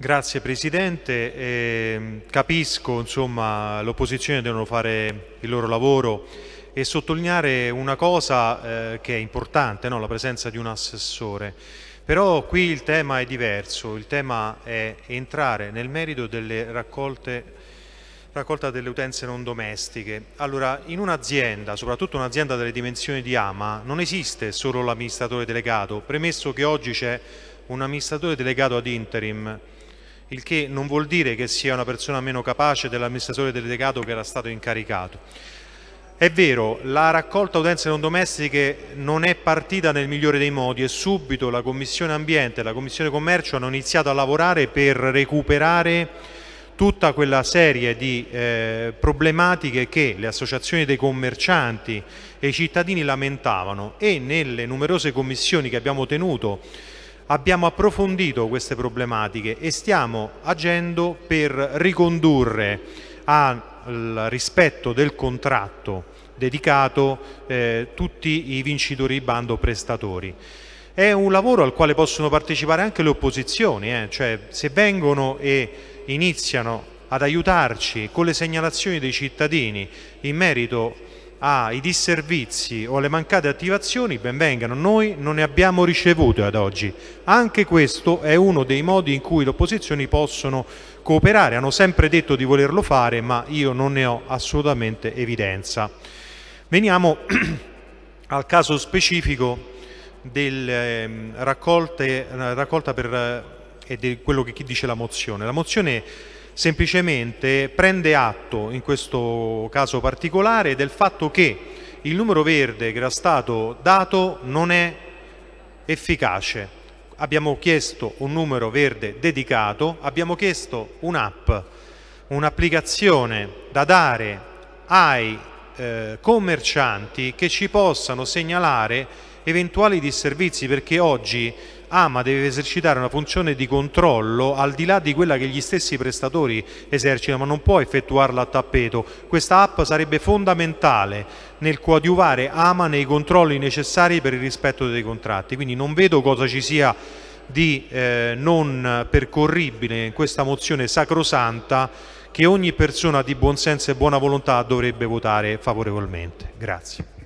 Grazie Presidente, eh, capisco l'opposizione devono fare il loro lavoro e sottolineare una cosa eh, che è importante, no? la presenza di un assessore, però qui il tema è diverso, il tema è entrare nel merito delle raccolte raccolta delle utenze non domestiche. Allora, in un'azienda, soprattutto un'azienda delle dimensioni di Ama, non esiste solo l'amministratore delegato, premesso che oggi c'è un amministratore delegato ad interim, il che non vuol dire che sia una persona meno capace dell'amministratore delegato che era stato incaricato. È vero, la raccolta utenze non domestiche non è partita nel migliore dei modi e subito la Commissione Ambiente e la Commissione Commercio hanno iniziato a lavorare per recuperare tutta quella serie di eh, problematiche che le associazioni dei commercianti e i cittadini lamentavano e nelle numerose commissioni che abbiamo tenuto abbiamo approfondito queste problematiche e stiamo agendo per ricondurre al rispetto del contratto dedicato eh, tutti i vincitori di bando prestatori. È un lavoro al quale possono partecipare anche le opposizioni, eh? cioè se vengono e iniziano ad aiutarci con le segnalazioni dei cittadini in merito ai disservizi o alle mancate attivazioni, benvengano. Noi non ne abbiamo ricevute ad oggi. Anche questo è uno dei modi in cui le opposizioni possono cooperare. Hanno sempre detto di volerlo fare, ma io non ne ho assolutamente evidenza. Veniamo al caso specifico della ehm, raccolta per, eh, e di quello che dice la mozione. La mozione semplicemente prende atto, in questo caso particolare, del fatto che il numero verde che era stato dato non è efficace. Abbiamo chiesto un numero verde dedicato, abbiamo chiesto un'app, un'applicazione da dare ai eh, commercianti che ci possano segnalare eventuali disservizi perché oggi AMA deve esercitare una funzione di controllo al di là di quella che gli stessi prestatori esercitano, ma non può effettuarla a tappeto. Questa app sarebbe fondamentale nel coadiuvare AMA nei controlli necessari per il rispetto dei contratti, quindi non vedo cosa ci sia di eh, non percorribile in questa mozione sacrosanta che ogni persona di buon senso e buona volontà dovrebbe votare favorevolmente. Grazie.